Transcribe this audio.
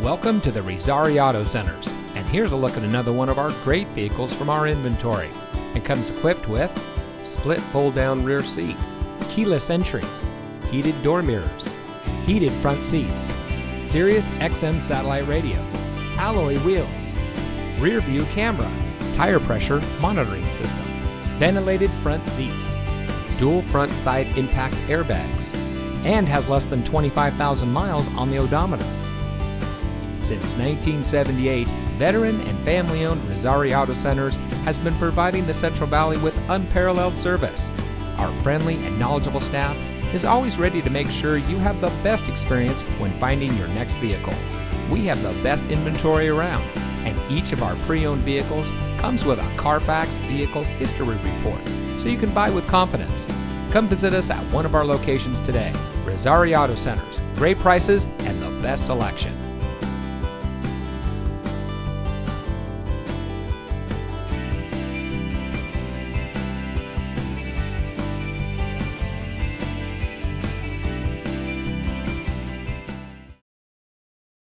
Welcome to the Razzari Auto Centers, and here's a look at another one of our great vehicles from our inventory. It comes equipped with split fold-down rear seat, keyless entry, heated door mirrors, heated front seats, Sirius XM satellite radio, alloy wheels, rear view camera, tire pressure monitoring system, ventilated front seats, dual front side impact airbags, and has less than 25,000 miles on the odometer. Since 1978, veteran and family owned Razzari Auto Centers has been providing the Central Valley with unparalleled service. Our friendly and knowledgeable staff is always ready to make sure you have the best experience when finding your next vehicle. We have the best inventory around, and each of our pre owned vehicles comes with a Carfax Vehicle History Report, so you can buy with confidence. Come visit us at one of our locations today. Razzari Auto Centers. Great prices and the best selection.